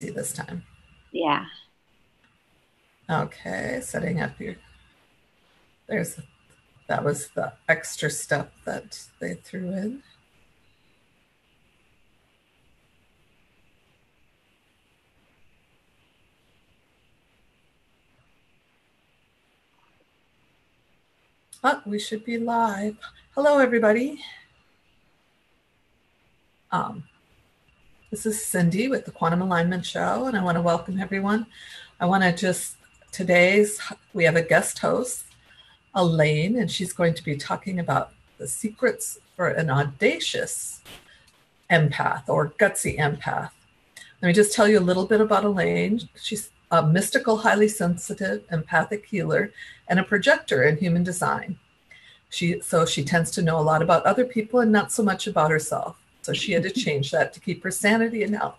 this time. Yeah. Okay, setting up your. There's, that was the extra step that they threw in. Oh, we should be live. Hello, everybody. Um, this is Cindy with the Quantum Alignment Show, and I want to welcome everyone. I want to just today's we have a guest host, Elaine, and she's going to be talking about the secrets for an audacious empath or gutsy empath. Let me just tell you a little bit about Elaine. She's a mystical, highly sensitive, empathic healer, and a projector in human design. She so she tends to know a lot about other people and not so much about herself. So she had to change that to keep her sanity and health.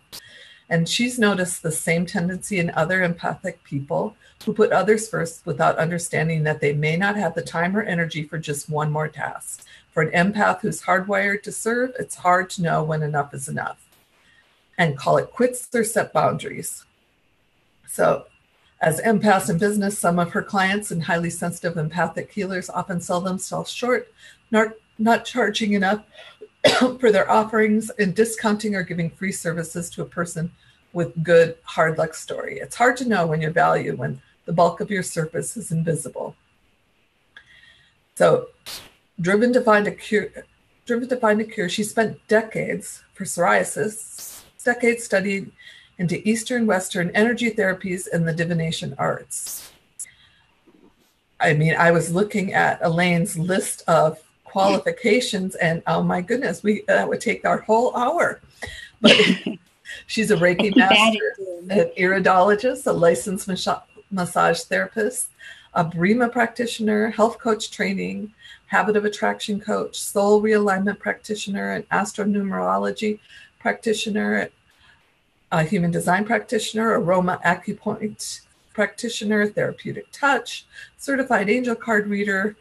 And she's noticed the same tendency in other empathic people who put others first without understanding that they may not have the time or energy for just one more task. For an empath who's hardwired to serve, it's hard to know when enough is enough and call it quits or set boundaries. So, as empaths in business, some of her clients and highly sensitive empathic healers often sell themselves short, not, not charging enough for their offerings and discounting or giving free services to a person with good hard luck story. It's hard to know when you're valued when the bulk of your service is invisible. So, driven to find a cure, driven to find a cure, she spent decades for psoriasis, decades studied into Eastern Western energy therapies and the divination arts. I mean, I was looking at Elaine's list of qualifications, and oh my goodness, we that would take our whole hour. But she's a Reiki master, an iridologist, a licensed massage therapist, a Breema practitioner, health coach training, habit of attraction coach, soul realignment practitioner, an astronumerology practitioner, a human design practitioner, aroma acupoint practitioner, therapeutic touch, certified angel card reader.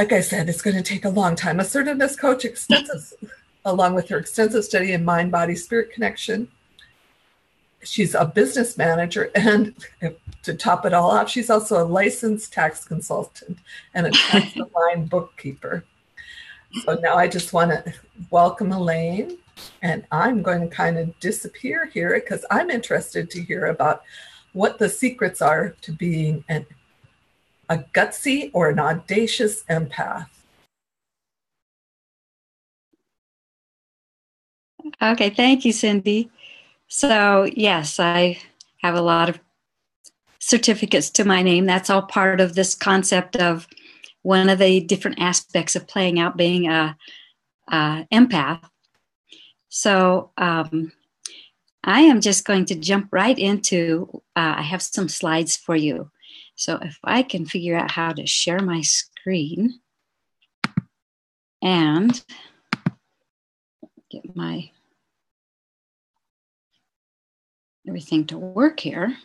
Like I said, it's going to take a long time. Assertiveness coach, extensive, along with her extensive study in mind, body, spirit connection. She's a business manager, and to top it all off, she's also a licensed tax consultant and a tax aligned bookkeeper. So now I just want to welcome Elaine and I'm going to kind of disappear here because I'm interested to hear about what the secrets are to being an, a gutsy or an audacious empath. Okay, thank you, Cindy. So, yes, I have a lot of certificates to my name. That's all part of this concept of one of the different aspects of playing out being a, a empath so um, I am just going to jump right into, uh, I have some slides for you. So if I can figure out how to share my screen and get my everything to work here,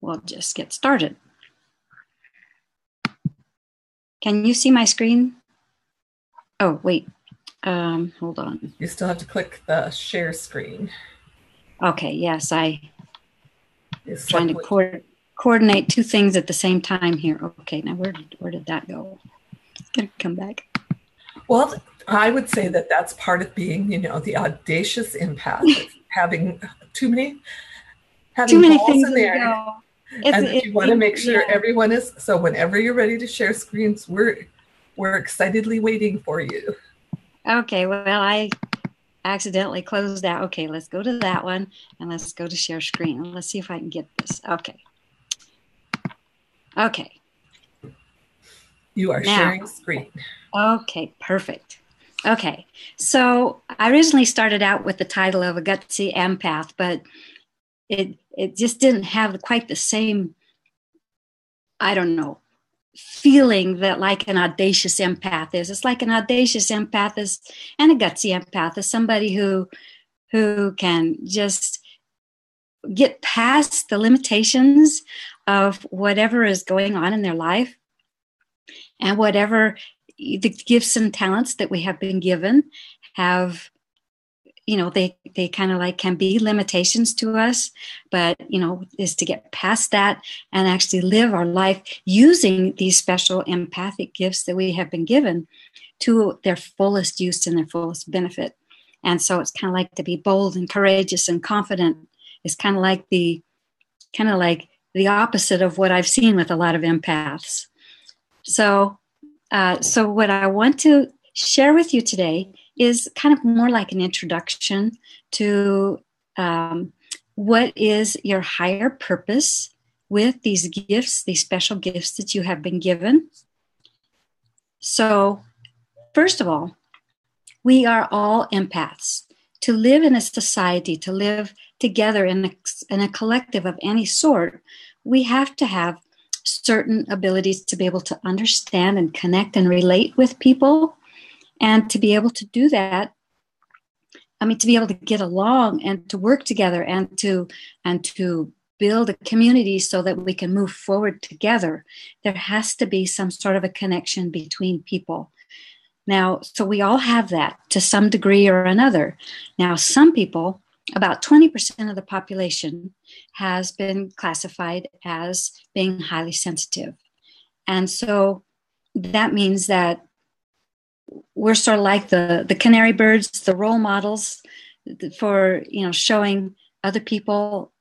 we'll just get started. Can you see my screen? Oh, wait, um, hold on. You still have to click the share screen. Okay, yes, I it's trying to co- coordinate two things at the same time here. Okay, now where did where did that go? It's gonna come back. Well, I would say that that's part of being, you know, the audacious empath, having too many, having too many things in there. and it, you want to make sure yeah. everyone is. So whenever you're ready to share screens, we're we're excitedly waiting for you. Okay, well, I accidentally closed that. Okay, let's go to that one and let's go to share screen. Let's see if I can get this. Okay. Okay. You are now, sharing screen. Okay, perfect. Okay, so I originally started out with the title of a gutsy empath, but it it just didn't have quite the same. I don't know feeling that like an audacious empath is. It's like an audacious empath is and a gutsy empath is somebody who who can just get past the limitations of whatever is going on in their life and whatever the gifts and talents that we have been given have you know they they kind of like can be limitations to us but you know is to get past that and actually live our life using these special empathic gifts that we have been given to their fullest use and their fullest benefit. And so it's kind of like to be bold and courageous and confident. It's kind of like the kind of like the opposite of what i've seen with a lot of empaths. So uh, so what i want to share with you today is kind of more like an introduction to um, what is your higher purpose with these gifts, these special gifts that you have been given. So, first of all, we are all empaths. To live in a society, to live together in a, in a collective of any sort, we have to have certain abilities to be able to understand and connect and relate with people and to be able to do that, I mean, to be able to get along and to work together and to and to build a community so that we can move forward together, there has to be some sort of a connection between people. Now, so we all have that to some degree or another. Now, some people, about 20% of the population, has been classified as being highly sensitive. And so that means that we're sort of like the the canary birds, the role models for you know showing other people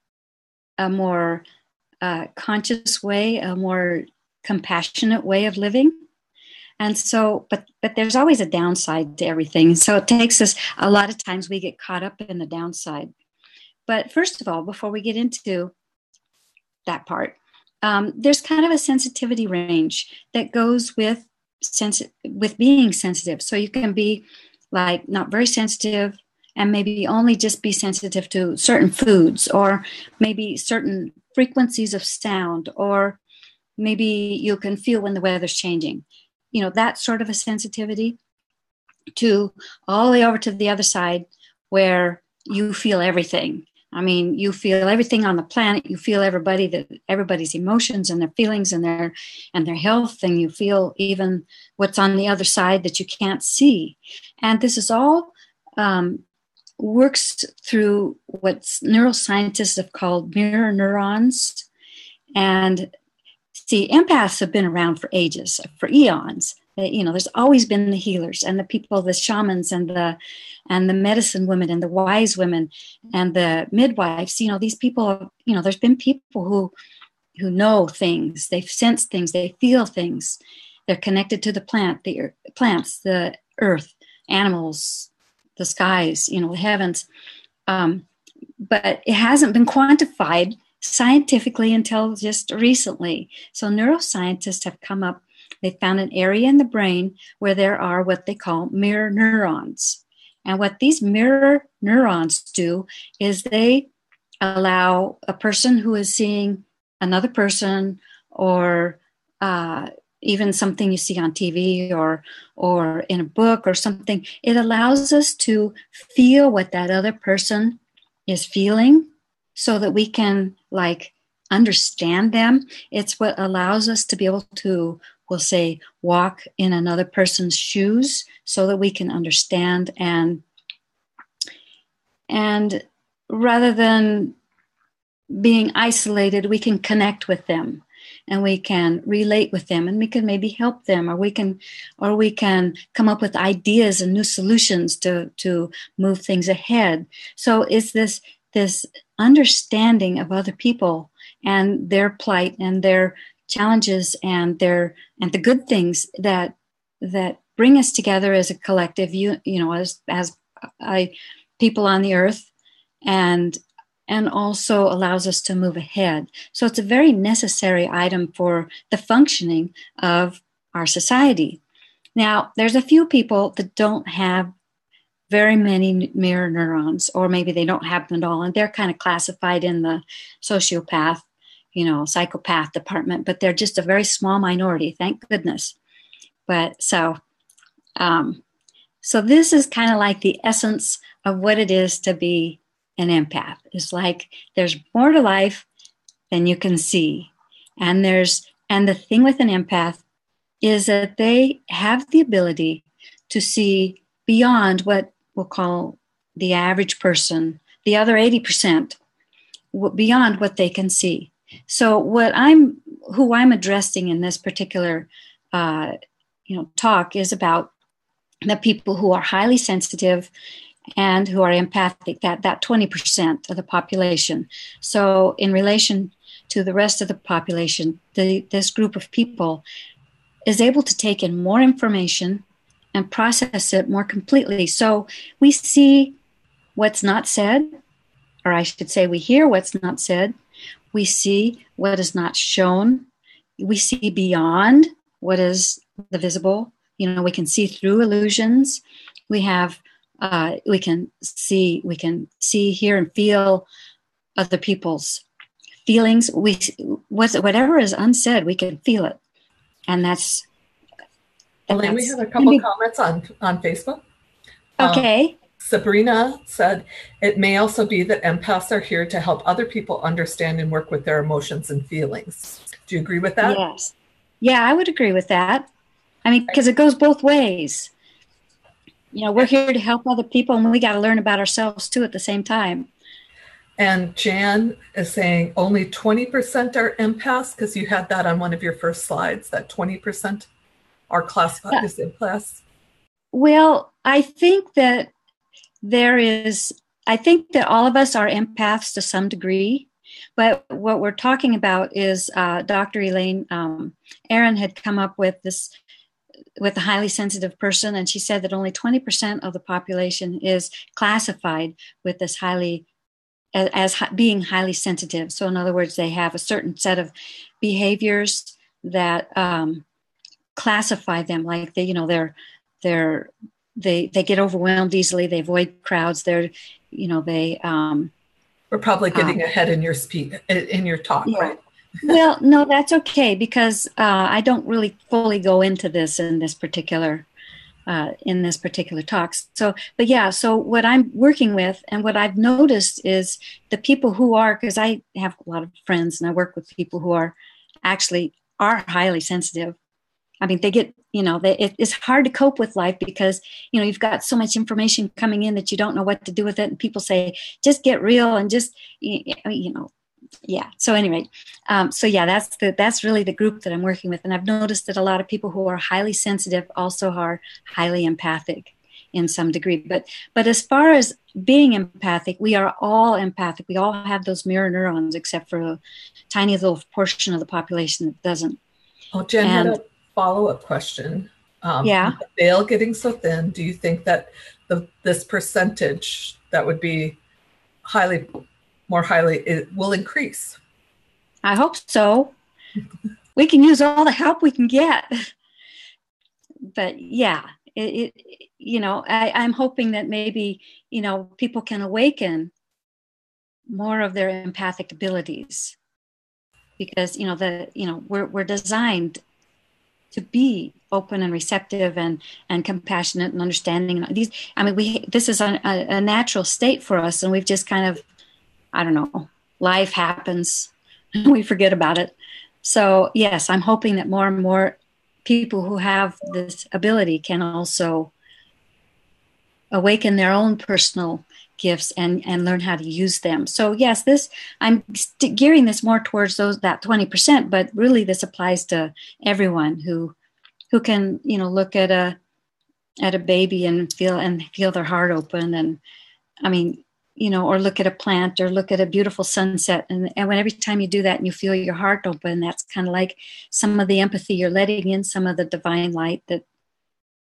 a more uh, conscious way, a more compassionate way of living. And so, but but there's always a downside to everything. So it takes us a lot of times we get caught up in the downside. But first of all, before we get into that part, um, there's kind of a sensitivity range that goes with sensitive with being sensitive. So you can be like not very sensitive and maybe only just be sensitive to certain foods or maybe certain frequencies of sound or maybe you can feel when the weather's changing. You know, that sort of a sensitivity to all the way over to the other side where you feel everything I mean, you feel everything on the planet. You feel everybody that everybody's emotions and their feelings and their and their health, and you feel even what's on the other side that you can't see. And this is all um, works through what neuroscientists have called mirror neurons. And see, empaths have been around for ages, for eons. You know, there's always been the healers and the people, the shamans and the and the medicine women and the wise women and the midwives. You know these people you know there's been people who who know things. They've sensed things. They feel things. They're connected to the plant the plants the earth animals the skies you know the heavens. Um, but it hasn't been quantified scientifically until just recently. So neuroscientists have come up they found an area in the brain where there are what they call mirror neurons and what these mirror neurons do is they allow a person who is seeing another person or uh, even something you see on TV or or in a book or something, it allows us to feel what that other person is feeling so that we can like understand them. It's what allows us to be able to we'll say walk in another person's shoes so that we can understand and and rather than being isolated we can connect with them and we can relate with them and we can maybe help them or we can or we can come up with ideas and new solutions to to move things ahead. So it's this this understanding of other people and their plight and their challenges and their and the good things that that bring us together as a collective you you know as as I, people on the earth and and also allows us to move ahead. So it's a very necessary item for the functioning of our society. Now there's a few people that don't have very many mirror neurons or maybe they don't have them at all and they're kind of classified in the sociopath you know, psychopath department, but they're just a very small minority, thank goodness. But so, um, so this is kind of like the essence of what it is to be an empath. It's like there's more to life than you can see, and there's and the thing with an empath is that they have the ability to see beyond what we'll call the average person, the other 80%, beyond what they can see. So what I'm, who I'm addressing in this particular, uh, you know, talk is about the people who are highly sensitive and who are empathic, that, that 20% of the population. So in relation to the rest of the population, the, this group of people is able to take in more information and process it more completely. So we see what's not said, or I should say, we hear what's not said. We see what is not shown. We see beyond what is the visible. You know, we can see through illusions. We have, uh, we can see, we can see, hear, and feel other people's feelings. We, whatever is unsaid, we can feel it, and that's Elaine, we have a couple comments on, on Facebook. Um, okay. Um, Sabrina said, it may also be that empaths are here to help other people understand and work with their emotions and feelings. Do you agree with that? Yes. Yeah, I would agree with that. I mean, because it goes both ways. You know, we're here to help other people and we got to learn about ourselves too at the same time. And Jan is saying only 20% are empaths because you had that on one of your first slides, that 20% are classified yeah. as empaths? Well, I think that there is, I think that all of us are empaths to some degree. But what we're talking about is uh, Dr. Elaine um, Aron had come up with this with a highly sensitive person, and she said that only 20% of the population is classified with this highly as, as being highly sensitive. So, in other words, they have a certain set of behaviors that um, classify them like they you know they're they're they they get overwhelmed easily they avoid crowds they're you know they um we're probably getting um, ahead in your speech in your talk yeah. right well no that's okay because uh, i don't really fully go into this in this particular uh, in this particular talk so but yeah so what i'm working with and what i've noticed is the people who are because i have a lot of friends and i work with people who are actually are highly sensitive I mean, they get, you know, they, it, it's hard to cope with life because, you know, you've got so much information coming in that you don't know what to do with it. And people say, just get real and just, you know, yeah. So anyway, um, so yeah, that's the, that's really the group that I'm working with. And I've noticed that a lot of people who are highly sensitive also are highly empathic in some degree. But, but as far as being empathic, we are all empathic. We all have those mirror neurons, except for a tiny little portion of the population that doesn't. Oh, Jen, and, follow up question. Um, yeah. Veil getting so thin, do you think that the, this percentage that would be highly, more highly, it will increase? I hope so. we can use all the help we can get. but yeah, it, it you know, I, I'm hoping that maybe, you know, people can awaken more of their empathic abilities because you know the you know we're, we're designed to be open and receptive and and compassionate and understanding. And these i mean we this is a, a, natural state for us and we've just kind of i don't know life happens. And we forget about it. So yes i'm hoping that more and more people who have this ability can also awaken their own personal gifts and and learn how to use them. So yes this i'm st- gearing this more towards those that 20% but really this applies to everyone who who can you know look at a at a baby and feel and feel their heart open and i mean you know or look at a plant or look at a beautiful sunset. And, and when every time you do that and you feel your heart open that's kind of like some of the empathy you're letting in some of the divine light that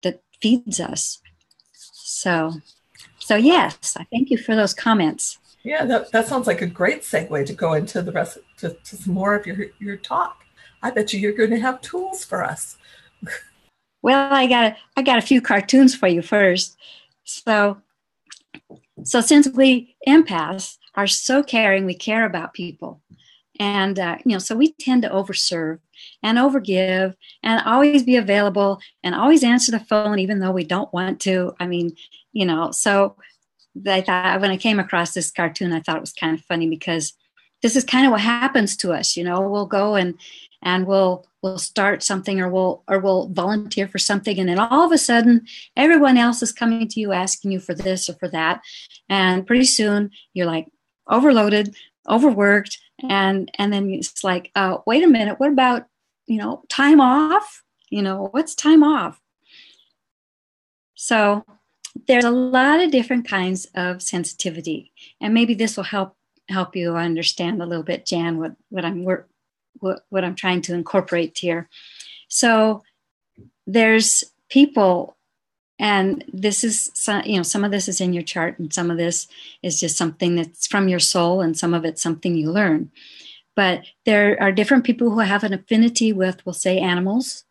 that feeds us. So so, yes, I thank you for those comments. Yeah, that, that sounds like a great segue to go into the rest to, to some more of your your talk. I bet you you're going to have tools for us. well, I got a, I got a few cartoons for you first. So, so since we empaths are so caring, we care about people, and uh, you know, so we tend to overserve and overgive and always be available and always answer the phone even though we don't want to. I mean, you know so i thought when i came across this cartoon i thought it was kind of funny because this is kind of what happens to us you know we'll go and and we'll we'll start something or we'll or we'll volunteer for something and then all of a sudden everyone else is coming to you asking you for this or for that and pretty soon you're like overloaded overworked and and then it's like uh, wait a minute what about you know time off you know what's time off? So there's a lot of different kinds of sensitivity and maybe this will help help you understand a little bit jan what what i'm what, what i'm trying to incorporate here. So there's people and this is some, you know some of this is in your chart and some of this is just something that's from your soul and some of it's something you learn but there are different people who have an affinity with we'll say animals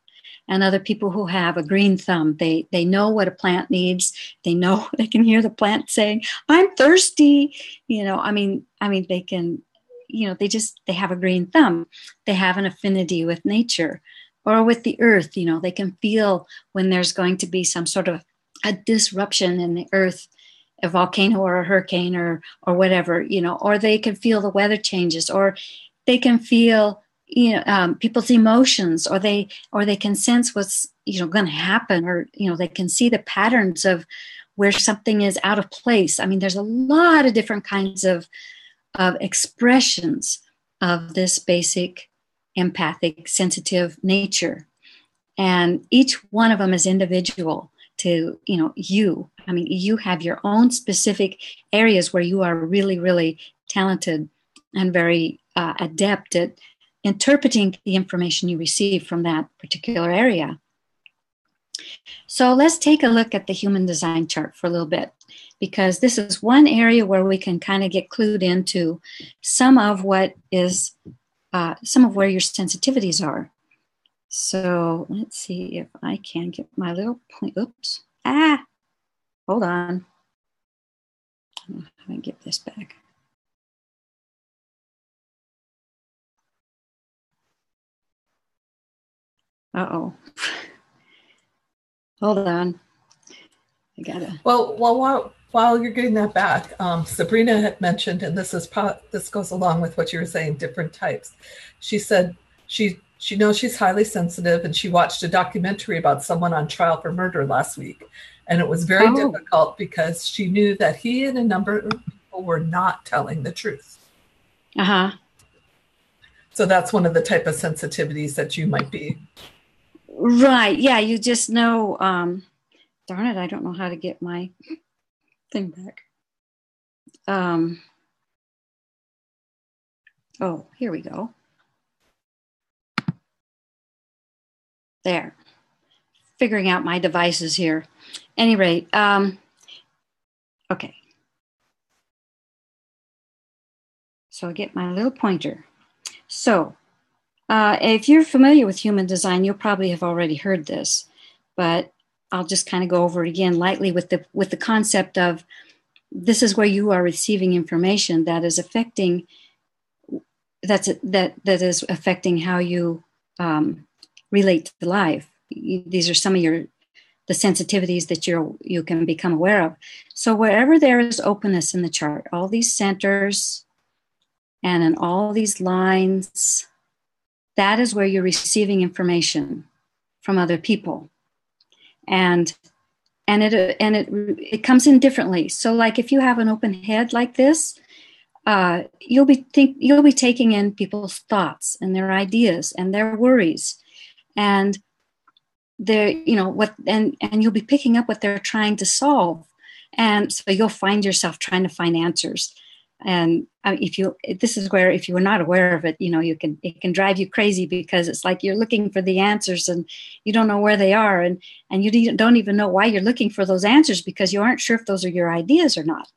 and other people who have a green thumb. They they know what a plant needs. They know they can hear the plant saying i'm thirsty. You know i mean i mean they can you know they just they have a green thumb. They have an affinity with nature or with the earth. You know they can feel when there's going to be some sort of a disruption in the earth a volcano or a hurricane or or whatever you know or they can feel the weather changes or they can feel you know um, people's emotions or they or they can sense what's you know going to happen or you know they can see the patterns of where something is out of place. I mean there's a lot of different kinds of of expressions of this basic empathic sensitive nature. And each one of them is individual to you know you. I mean you have your own specific areas where you are really really talented and very uh, adept at interpreting the information you receive from that particular area. So let's take a look at the human design chart for a little bit, because this is one area where we can kind of get clued into some of what is, uh, some of where your sensitivities are. So let's see if I can get my little point. Oops. Ah, hold on. I'm going to get this back. Uh oh. Hold on. I gotta. Well, well, while while you're getting that back, um, Sabrina had mentioned, and this is pro- this goes along with what you were saying, different types. She said she she knows she's highly sensitive, and she watched a documentary about someone on trial for murder last week, and it was very oh. difficult because she knew that he and a number of people were not telling the truth. Uh huh. So that's one of the type of sensitivities that you might be Right. Yeah. You just know. Um, darn it! I don't know how to get my thing back. Um, oh, here we go. There. Figuring out my devices here. Any rate, um, okay. So I get my little pointer. So uh, if you're familiar with human design, you'll probably have already heard this, but I'll just kind of go over it again lightly with the with the concept of this is where you are receiving information that is affecting that's that that is affecting how you um, relate to life. These are some of your the sensitivities that you you can become aware of. So wherever there is openness in the chart, all these centers and in all these lines that is where you're receiving information from other people. And and it and it it comes in differently. So like if you have an open head like this uh, you'll be think you'll be taking in people's thoughts and their ideas and their worries. And their you know what and and you'll be picking up what they're trying to solve. And so you'll find yourself trying to find answers and uh, if you this is where if you were not aware of it you know you can it can drive you crazy because it's like you're looking for the answers and you don't know where they are. And and you don't even know why you're looking for those answers because you aren't sure if those are your ideas or not.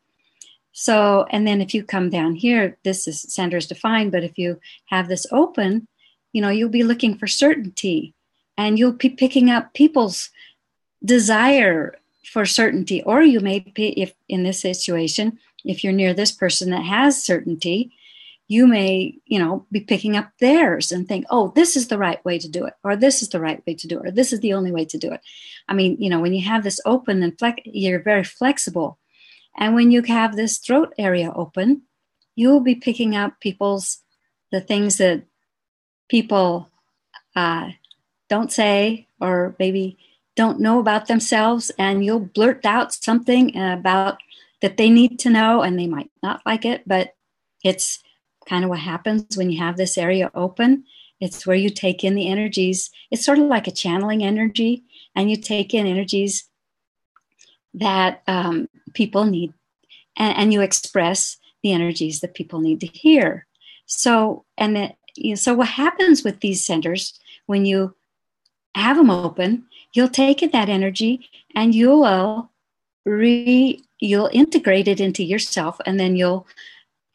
So and then if you come down here this is center is defined but if you have this open you know you'll be looking for certainty and you'll be picking up people's desire for certainty. Or you may be if in this situation if you're near this person that has certainty you may you know be picking up theirs and think oh this is the right way to do it or this is the right way to do it or this is the only way to do it. I mean you know when you have this open and flex you're very flexible. And when you have this throat area open you'll be picking up people's the things that people uh, don't say or maybe don't know about themselves and you'll blurt out something about that they need to know and they might not like it but it's kind of what happens when you have this area open. It's where you take in the energies. It's sort of like a channeling energy and you take in energies that um, people need and, and, you express the energies that people need to hear. So and the, you know, so what happens with these centers when you have them open you'll take in that energy and you'll re you'll integrate it into yourself and then you'll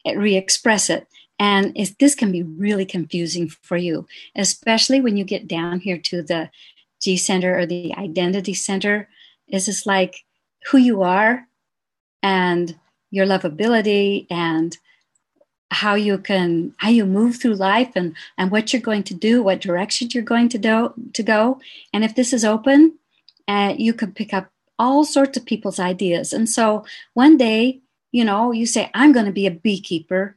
re-express it. And this can be really confusing for you especially when you get down here to the g center or the identity center. Is just like who you are and your lovability and how you can how you move through life and and what you're going to do what direction you're going to do to go. And if this is open uh, you can pick up all sorts of people's ideas and so one day you know you say i'm going to be a beekeeper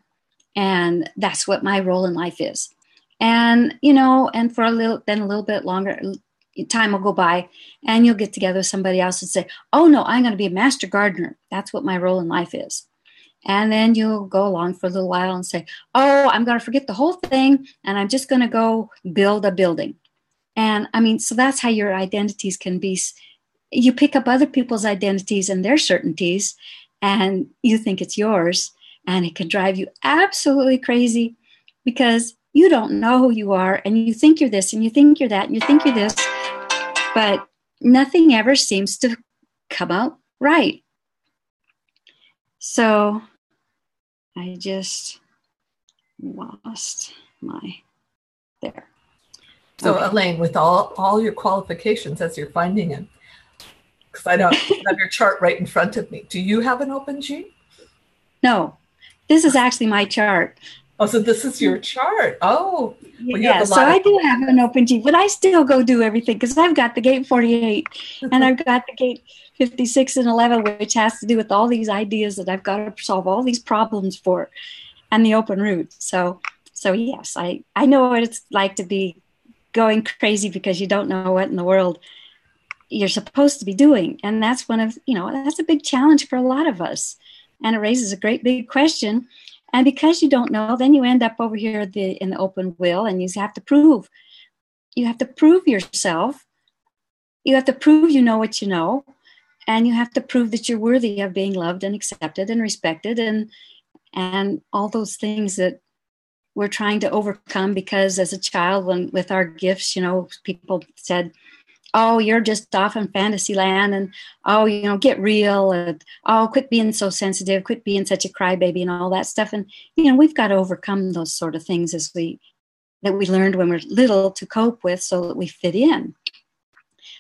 and that's what my role in life is and you know and for a little then a little bit longer time will go by and you'll get together with somebody else and say oh no i'm going to be a master gardener that's what my role in life is and then you'll go along for a little while and say, Oh, I'm going to forget the whole thing and I'm just going to go build a building. And I mean, so that's how your identities can be. You pick up other people's identities and their certainties, and you think it's yours. And it can drive you absolutely crazy because you don't know who you are and you think you're this and you think you're that and you think you're this, but nothing ever seems to come out right. So I just lost my there. So okay. Elaine, with all all your qualifications as you're finding it, because I don't have your chart right in front of me. Do you have an open G? No, this is actually my chart. Oh, so this is your chart. Oh, well, yeah. So I do have an open G, but I still go do everything because I've got the gate 48 and I've got the gate 56 and 11, which has to do with all these ideas that I've got to solve all these problems for and the open root. So, so yes, I, I know what it's like to be going crazy because you don't know what in the world you're supposed to be doing. And that's one of, you know, that's a big challenge for a lot of us. And it raises a great big question and because you don't know, then you end up over here the, in the open will and you have to prove. You have to prove yourself. You have to prove you know what you know. And you have to prove that you're worthy of being loved and accepted and respected and and all those things that we're trying to overcome because as a child when with our gifts, you know, people said, oh, you're just off in fantasy land and oh, you know, get real and oh, quit being so sensitive, quit being such a crybaby and all that stuff. And, you know, we've got to overcome those sort of things as we that we learned when we're little to cope with so that we fit in.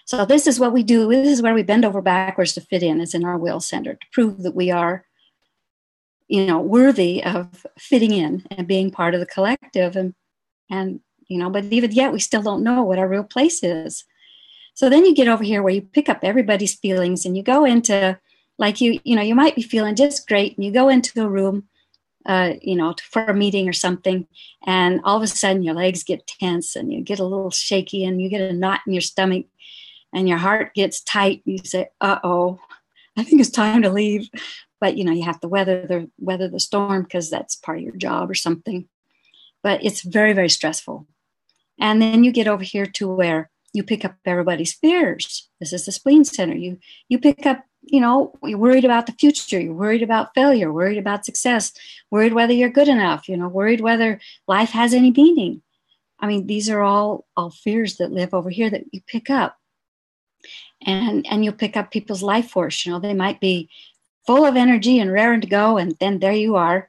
So this is what we do. This is where we bend over backwards to fit in, is in our will center, to prove that we are, you know, worthy of fitting in and being part of the collective. And and you know, but even yet we still don't know what our real place is. So then you get over here where you pick up everybody's feelings and you go into like you, you know, you might be feeling just great and you go into a room, uh, you know, for a meeting or something, and all of a sudden your legs get tense and you get a little shaky and you get a knot in your stomach and your heart gets tight. You say, "Uh oh, I think it's time to leave." But you know, you have to weather the weather the storm because that's part of your job or something. But it's very very stressful. And then you get over here to where you pick up everybody's fears. This is the spleen center. You you pick up, you know, you're worried about the future, you're worried about failure, worried about success, worried whether you're good enough, you know, worried whether life has any meaning. I mean, these are all all fears that live over here that you pick up. And and you'll pick up people's life force. You know, they might be full of energy and raring to go, and then there you are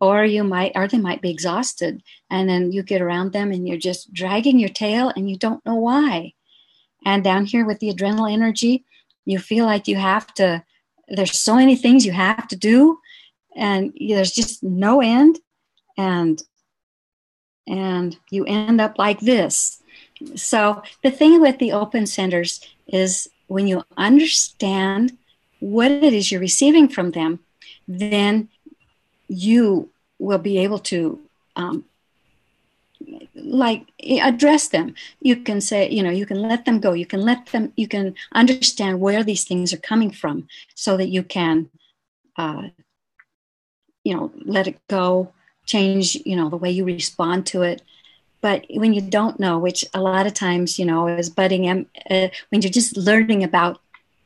or you might or they might be exhausted and then you get around them and you're just dragging your tail and you don't know why. And down here with the adrenal energy you feel like you have to there's so many things you have to do and there's just no end and and you end up like this. So the thing with the open centers is when you understand what it is you're receiving from them then you will be able to um, like address them. You can say you know you can let them go. You can let them you can understand where these things are coming from so that you can uh, you know let it go change you know the way you respond to it. But when you don't know which a lot of times you know is budding uh, when you're just learning about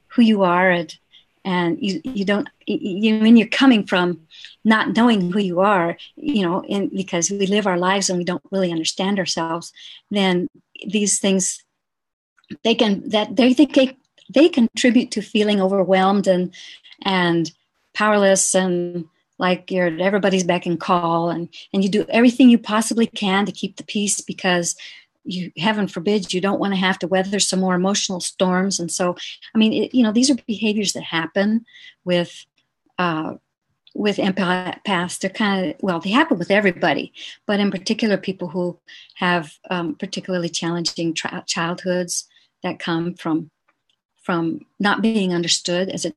who you are and and you you don't you when you're coming from not knowing who you are you know and because we live our lives and we don't really understand ourselves then these things they can that they think they, they contribute to feeling overwhelmed and and powerless and like you're everybody's beck and call and and you do everything you possibly can to keep the peace because you heaven forbid you don't want to have to weather some more emotional storms. And so i mean it, you know these are behaviors that happen with uh, with empaths they're kind of well they happen with everybody but in particular people who have um, particularly challenging tra- childhoods that come from from not being understood as a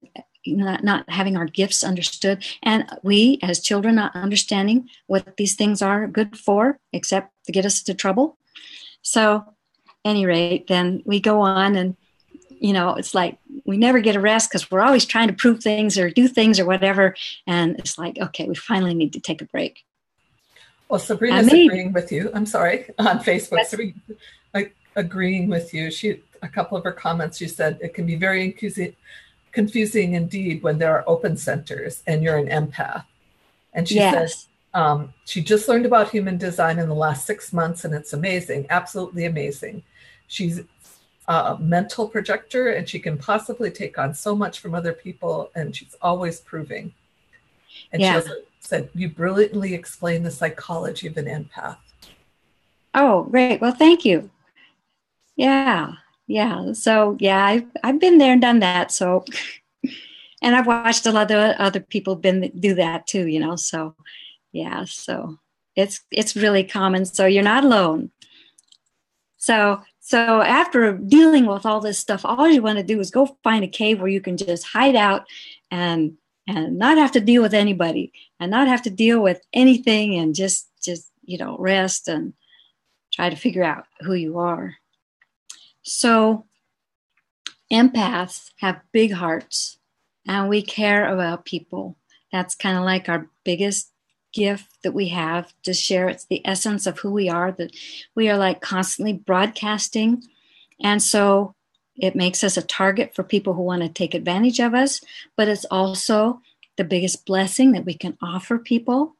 not, not having our gifts understood. And we as children not understanding what these things are good for except to get us into trouble. So, any rate, then we go on and you know, it's like we never get a rest because we're always trying to prove things or do things or whatever. And it's like, okay, we finally need to take a break. Well, Sabrina's agreeing with you. I'm sorry on Facebook. Sabrina, like, agreeing with you. She a couple of her comments. She said it can be very confusing, confusing indeed when there are open centers and you're an empath. And she yes. says um, she just learned about human design in the last six months, and it's amazing, absolutely amazing. She's a mental projector, and she can possibly take on so much from other people, and she's always proving. And yeah. she also said, You brilliantly explain the psychology of an empath. Oh, great. Well, thank you. Yeah. Yeah. So, yeah, I've, I've been there and done that. So, and I've watched a lot of other people been do that too, you know. So, yeah so it's it's really common so you're not alone so so after dealing with all this stuff all you want to do is go find a cave where you can just hide out and and not have to deal with anybody and not have to deal with anything and just just you know rest and try to figure out who you are. So empaths have big hearts and we care about people. That's kind of like our biggest gift that we have to share. It's the essence of who we are, that we are like constantly broadcasting. And so it makes us a target for people who want to take advantage of us, but it's also the biggest blessing that we can offer people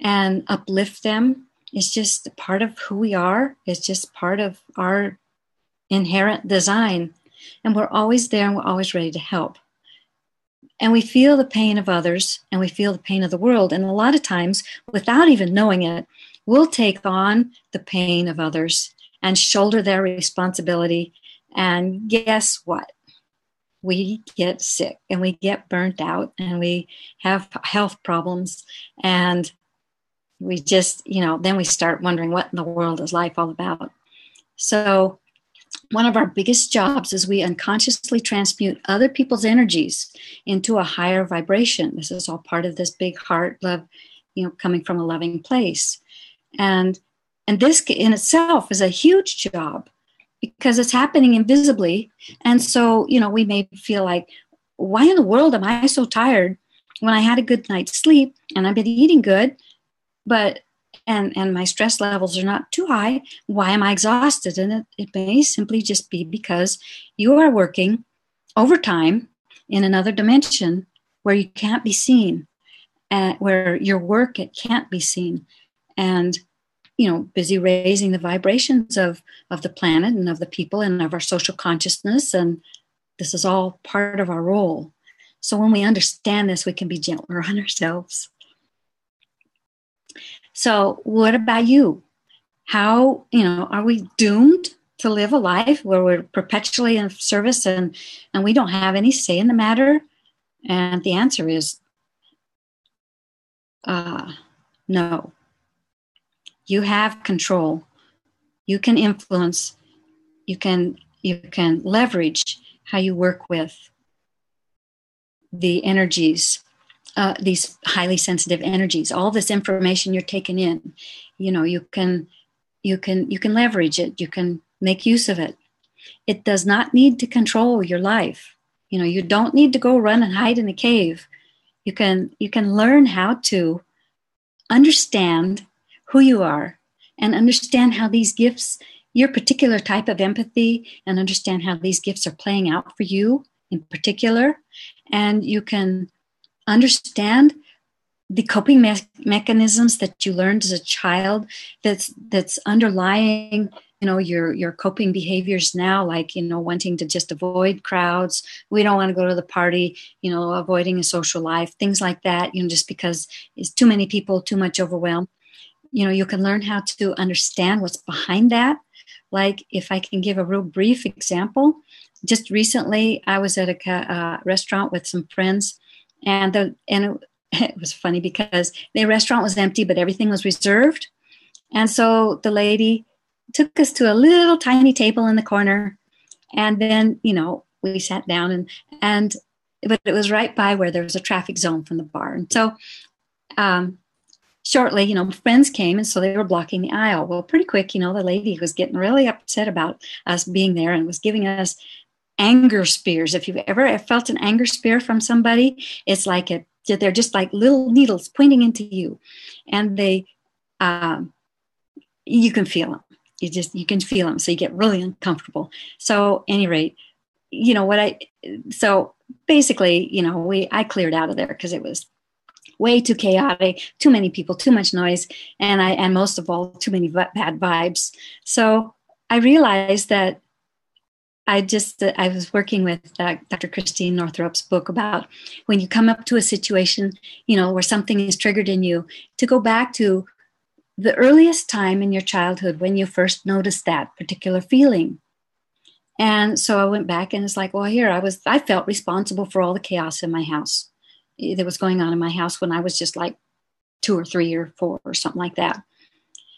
and uplift them. It's just part of who we are, it's just part of our inherent design. And we're always there and we're always ready to help and we feel the pain of others and we feel the pain of the world. And a lot of times, without even knowing it, we'll take on the pain of others and shoulder their responsibility. And guess what? We get sick and we get burnt out and we have health problems. And we just, you know, then we start wondering what in the world is life all about. So one of our biggest jobs is we unconsciously transmute other people's energies into a higher vibration. This is all part of this big heart love, you know, coming from a loving place. And and this in itself is a huge job because it's happening invisibly. And so, you know, we may feel like, why in the world am I so tired when I had a good night's sleep and I've been eating good? But and and my stress levels are not too high why am i exhausted? And it, it may simply just be because you are working overtime in another dimension where you can't be seen and uh, where your work it can't be seen. And you know busy raising the vibrations of of the planet and of the people and of our social consciousness and this is all part of our role. So when we understand this we can be gentler on ourselves so, what about you? How, you know, are we doomed to live a life where we're perpetually in service and, and we don't have any say in the matter? And the answer is uh, no. You have control. You can influence. You can you can leverage how you work with the energies uh, these highly sensitive energies all this information you're taking in you know you can you can you can leverage it you can make use of it. It does not need to control your life. You know you don't need to go run and hide in a cave. You can you can learn how to understand who you are and understand how these gifts your particular type of empathy and understand how these gifts are playing out for you in particular. And you can understand the coping me- mechanisms that you learned as a child that's that's underlying you know your your coping behaviors now like you know wanting to just avoid crowds. We don't want to go to the party you know avoiding a social life things like that you know just because it's too many people too much overwhelm. You know you can learn how to understand what's behind that. Like if i can give a real brief example just recently i was at a uh, restaurant with some friends and the and it, it was funny because the restaurant was empty, but everything was reserved. And so the lady took us to a little tiny table in the corner. And then, you know, we sat down and, and, but it was right by where there was a traffic zone from the bar. And so, um, shortly, you know, friends came and so they were blocking the aisle. Well, pretty quick, you know, the lady was getting really upset about us being there and was giving us anger spears. If you've ever felt an anger spear from somebody, it's like a they're just like little needles pointing into you, and they, um, you can feel them. You just you can feel them, so you get really uncomfortable. So, any rate, you know what I. So basically, you know, we I cleared out of there because it was way too chaotic, too many people, too much noise, and I and most of all, too many bad vibes. So I realized that I just uh, I was working with uh, Dr. Christine Northrup's book about when you come up to a situation, you know, where something is triggered in you, to go back to the earliest time in your childhood when you first noticed that particular feeling. And so I went back and it's like, well, here I was, I felt responsible for all the chaos in my house eh, that was going on in my house when I was just like two or three or four or something like that.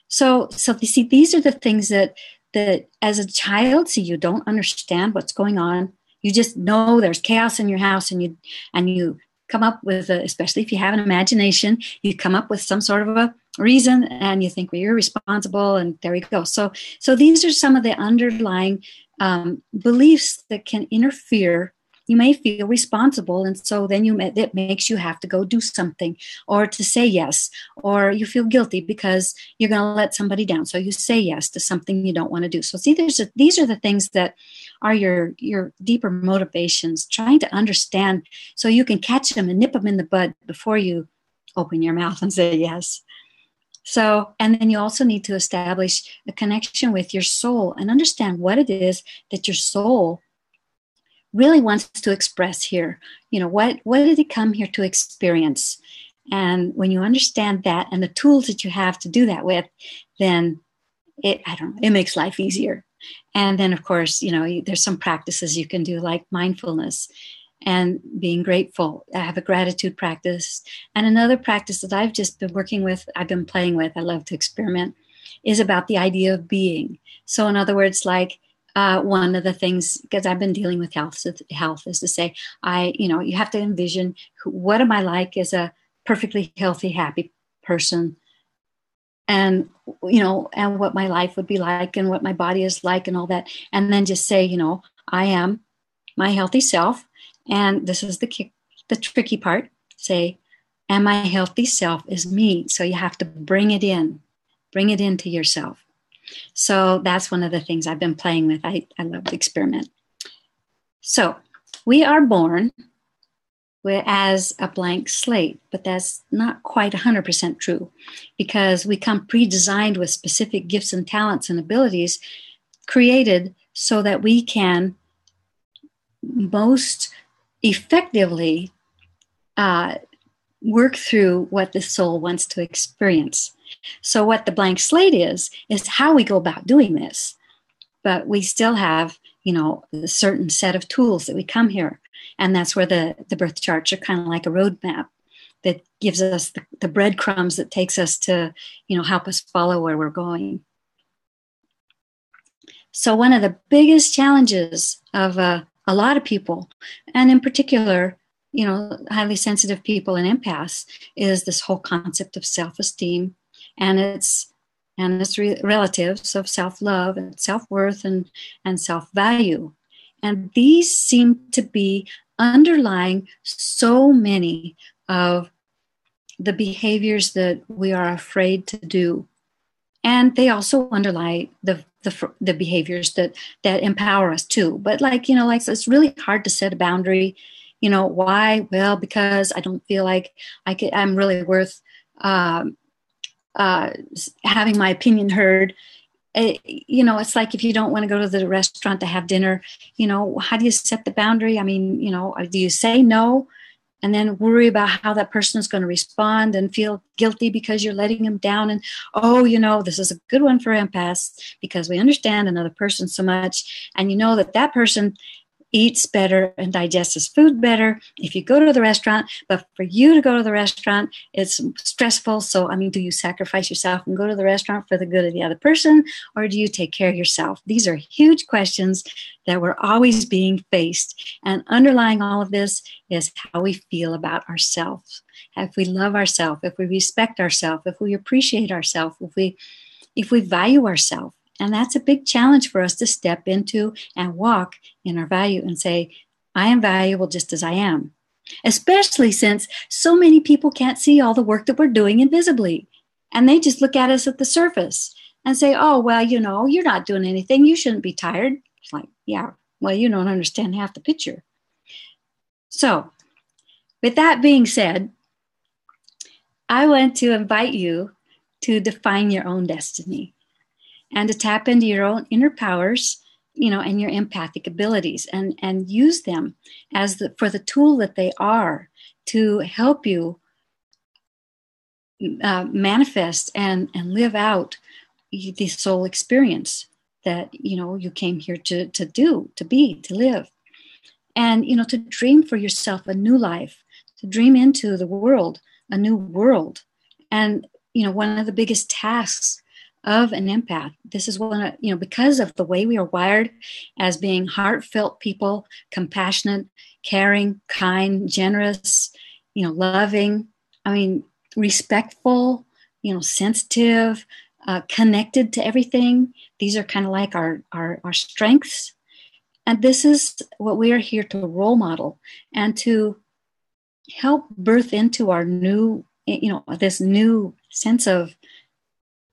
So, so you see, these are the things that that as a child, see, you don't understand what's going on. You just know there's chaos in your house, and you and you come up with, a, especially if you have an imagination, you come up with some sort of a reason, and you think, well, you're responsible, and there you go. So, so these are some of the underlying um, beliefs that can interfere you may feel responsible and so then you it makes you have to go do something or to say yes or you feel guilty because you're going to let somebody down. So you say yes to something you don't want to do. So see there's a, these are the things that are your your deeper motivations trying to understand so you can catch them and nip them in the bud before you open your mouth and say yes. So, and then you also need to establish a connection with your soul and understand what it is that your soul really wants to express here you know what what did he come here to experience? And when you understand that and the tools that you have to do that with then it i don't know it makes life easier. And then of course you know there's some practices you can do like mindfulness and being grateful. I have a gratitude practice. And another practice that i've just been working with i've been playing with i love to experiment is about the idea of being. So in other words like uh, one of the things because I've been dealing with health so health is to say I you know you have to envision what am I like as a perfectly healthy happy person? And you know and what my life would be like and what my body is like and all that. And then just say you know I am my healthy self. And this is the kick, the tricky part. Say and my healthy self is me. So you have to bring it in bring it into yourself so that's one of the things I've been playing with. I, I love the experiment. So we are born as a blank slate, but that's not quite 100% true because we come pre designed with specific gifts and talents and abilities created so that we can most effectively uh, work through what the soul wants to experience. So, what the blank slate is, is how we go about doing this. But we still have, you know, a certain set of tools that we come here. And that's where the, the birth charts are kind of like a roadmap that gives us the, the breadcrumbs that takes us to, you know, help us follow where we're going. So, one of the biggest challenges of uh, a lot of people, and in particular, you know, highly sensitive people and empaths, is this whole concept of self esteem and it's and its re- relatives of self love and self worth and, and self value. And these seem to be underlying so many of the behaviors that we are afraid to do. And they also underlie the, the, the behaviors that, that empower us too. But like, you know, like it's really hard to set a boundary. You know, why? Well, because I don't feel like I could, I'm really worth um, uh, having my opinion heard. It, eh, you know, it's like if you don't want to go to the restaurant to have dinner, you know, how do you set the boundary? I mean, you know, do you say no and then worry about how that person is going to respond and feel guilty because you're letting them down? And oh, you know, this is a good one for empaths because we understand another person so much, and you know that that person eats better and digests his food better if you go to the restaurant. But for you to go to the restaurant, it's stressful. So, I mean, do you sacrifice yourself and go to the restaurant for the good of the other person, or do you take care of yourself? These are huge questions that we're always being faced. And underlying all of this is how we feel about ourselves. If we love ourselves, if we respect ourselves, if we appreciate ourselves, if we if we value ourselves and that's a big challenge for us to step into and walk in our value and say, I am valuable just as I am. Especially since so many people can't see all the work that we're doing invisibly. And they just look at us at the surface and say, oh, well, you know, you're not doing anything. You shouldn't be tired. It's like, yeah, well, you don't understand half the picture. So, with that being said, I want to invite you to define your own destiny and to tap into your own inner powers you know and your empathic abilities and and use them as the for the tool that they are to help you uh, manifest and and live out the soul experience that you know you came here to to do to be to live. And you know to dream for yourself a new life to dream into the world a new world. And you know one of the biggest tasks of an empath. This is one, of, you know, because of the way we are wired as being heartfelt people, compassionate, caring, kind, generous, you know, loving. I mean, respectful, you know, sensitive, uh, connected to everything. These are kind of like our, our, our strengths. And this is what we are here to role model and to help birth into our new, you know, this new sense of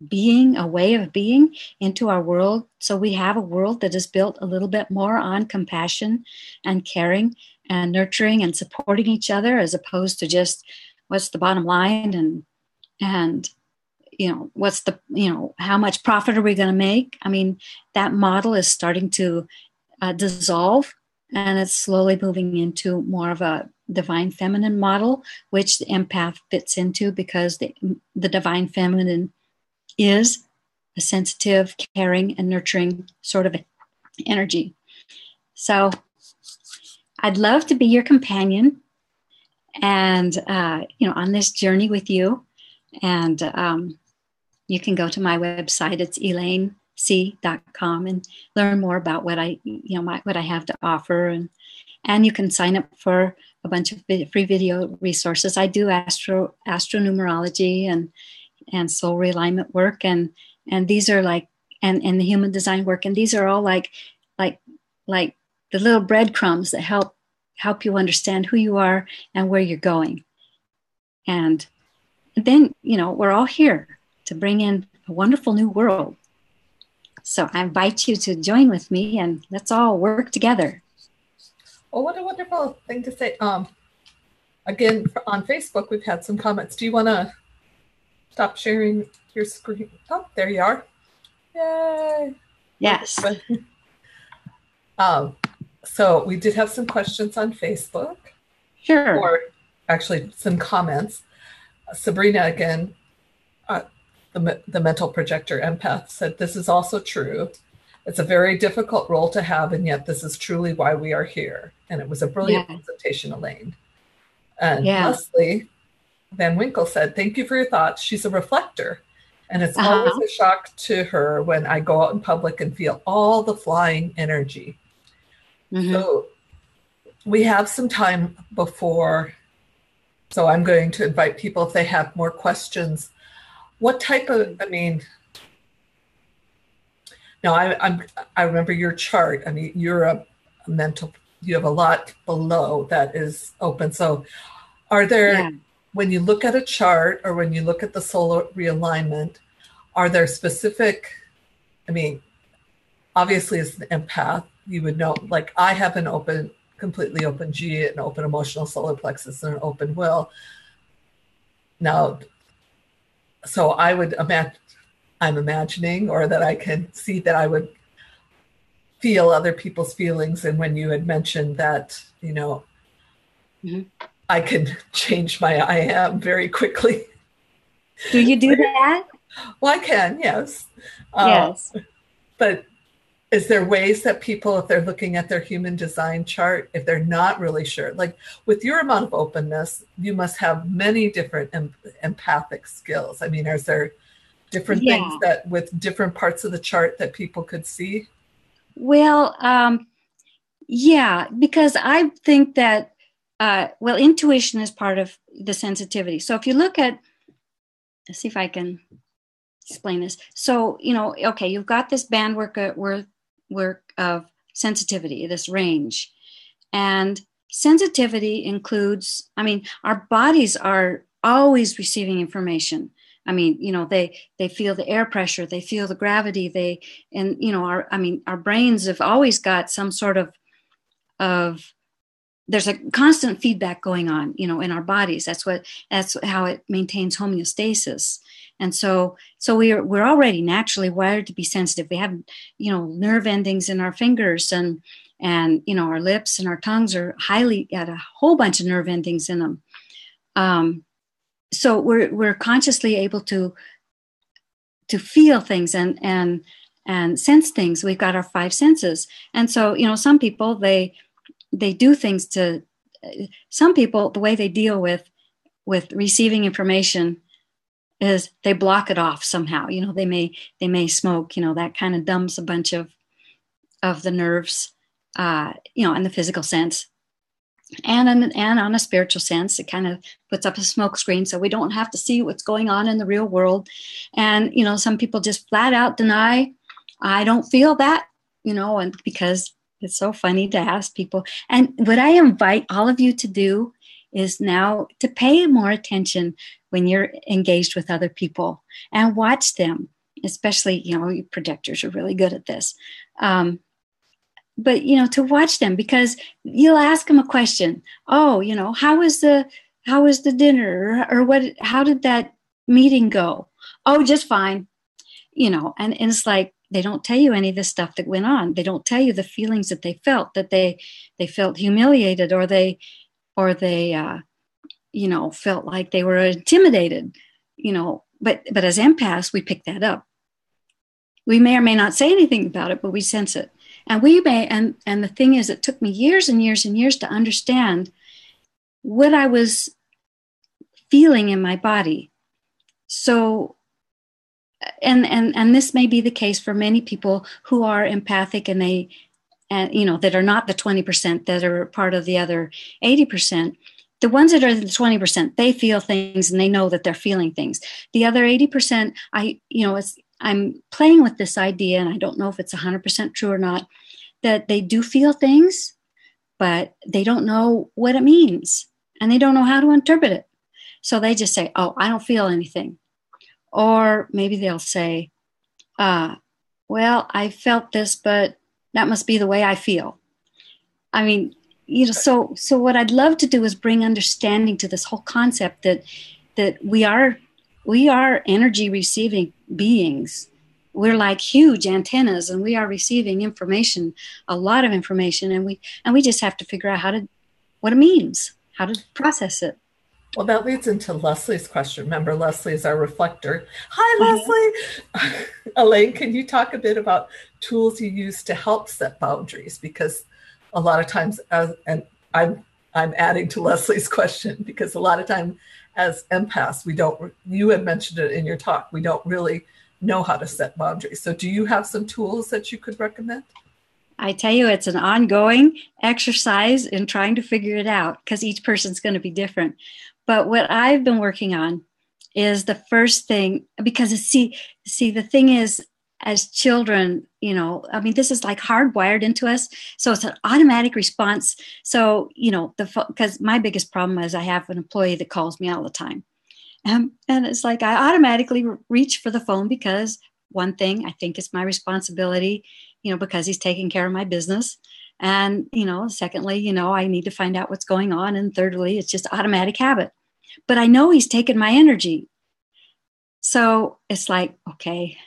being, a way of being into our world. So we have a world that is built a little bit more on compassion and caring and nurturing and supporting each other as opposed to just what's the bottom line and and you know what's the you know how much profit are we going to make i mean that model is starting to uh, dissolve and it's slowly moving into more of a divine feminine model which the empath fits into because the, the divine feminine is a sensitive, caring, and nurturing sort of energy. So I'd love to be your companion and, uh, you know, on this journey with you. And um, you can go to my website. It's elainec.com and learn more about what I, you know, my, what I have to offer. And, and you can sign up for a bunch of free video resources. I do astro astronumerology and and soul realignment work. And and these are like and and the human design work. And these are all like like like the little breadcrumbs that help help you understand who you are and where you're going. And then you know we're all here to bring in a wonderful new world. So i invite you to join with me and let's all work together. Oh what a wonderful thing to say. Um again on facebook we've had some comments. Do you want to Stop sharing your screen. Oh, there you are. Yay. Yes. um, so we did have some questions on Facebook. Sure. Or actually some comments. Sabrina again, uh, the, the mental projector empath said, This is also true. It's a very difficult role to have, and yet this is truly why we are here. And it was a brilliant yeah. presentation, Elaine. And yeah. Leslie Van Winkle said, Thank you for your thoughts. She's a reflector. And it's uh-huh. always a shock to her when I go out in public and feel all the flying energy. Mm-hmm. So we have some time before. So I'm going to invite people if they have more questions. What type of, I mean, now I, I'm I remember your chart. I mean, you're a mental. You have a lot below that is open. So, are there yeah. When you look at a chart or when you look at the soul realignment, are there specific? I mean, obviously, as an empath, you would know. Like I have an open, completely open G, an open emotional solar plexus, and an open will. Now, so I would imagine I'm imagining or that I can see that I would feel other people's feelings. And when you had mentioned that, you know, mm-hmm. I can change my I am very quickly. Do you do that? well, I can, yes. Uh, yes. Uh, but is there ways that people, if they're looking at their human design chart, if they're not really sure, like with your amount of openness, you must have many different em- empathic skills. I mean, is there different yeah. things that with different parts of the chart that people could see? Well, um, yeah, because I think that, uh, well, intuition is part of the sensitivity. So if you look at, let's see if I can explain this. So, you know, okay, you've got this band work, uh, work, work of sensitivity, this range. And sensitivity includes, I mean, our bodies are always receiving information. I mean, you know, they they feel the air pressure, they feel the gravity, they and you know, our I mean, our brains have always got some sort of of there's a constant feedback going on, you know, in our bodies. That's what that's how it maintains homeostasis. And so so we're we're already naturally wired to be sensitive. We have, you know, nerve endings in our fingers and and you know our lips and our tongues are highly got a whole bunch of nerve endings in them. Um, so we're we're consciously able to to feel things and and and sense things we've got our five senses and so you know some people they they do things to some people the way they deal with with receiving information is they block it off somehow. You know they may they may smoke you know that kind of dumbs a bunch of of the nerves uh you know in the physical sense. And in, and on a spiritual sense it kind of puts up a smoke screen so we don't have to see what's going on in the real world. And you know some people just flat out deny i don't feel that you know and because it's so funny to ask people. And what i invite all of you to do is now to pay more attention when you're engaged with other people and watch them especially you know projectors are really good at this. Um, but you know to watch them because you'll ask them a question. Oh you know how was the how was the dinner or, or what how did that meeting go? Oh just fine. You know and, and it's like they don't tell you any of the stuff that went on. They don't tell you the feelings that they felt that they they felt humiliated or they or they uh you know felt like they were intimidated you know. But but as empaths we pick that up. We may or may not say anything about it but we sense it. And we may, and, and the thing is, it took me years and years and years to understand what I was feeling in my body. So, and, and, and this may be the case for many people who are empathic and they, and you know, that are not the 20% that are part of the other 80% the ones that are the 20% they feel things and they know that they're feeling things the other 80% i you know it's I'm playing with this idea, and I don't know if it's 100% true or not, that they do feel things, but they don't know what it means and they don't know how to interpret it. So they just say, Oh, I don't feel anything. Or maybe they'll say, uh, Well, I felt this, but that must be the way I feel. I mean, you know, so so what I'd love to do is bring understanding to this whole concept that that we are we are energy receiving beings we're like huge antennas and we are receiving information a lot of information and we and we just have to figure out how to what it means how to process it well that leads into leslie's question remember leslie is our reflector hi mm-hmm. leslie elaine can you talk a bit about tools you use to help set boundaries because a lot of times as and i'm i'm adding to leslie's question because a lot of time as empaths, we don't, you had mentioned it in your talk, we don't really know how to set boundaries. So, do you have some tools that you could recommend? I tell you, it's an ongoing exercise in trying to figure it out because each person's going to be different. But what I've been working on is the first thing because see, see, the thing is, as children, you know, I mean, this is like hardwired into us. So it's an automatic response. So, you know, the because my biggest problem is I have an employee that calls me all the time. Um, and it's like I automatically reach for the phone because one thing I think it's my responsibility, you know, because he's taking care of my business. And, you know, secondly, you know, I need to find out what's going on. And thirdly, it's just automatic habit. But I know he's taken my energy. So it's like, okay,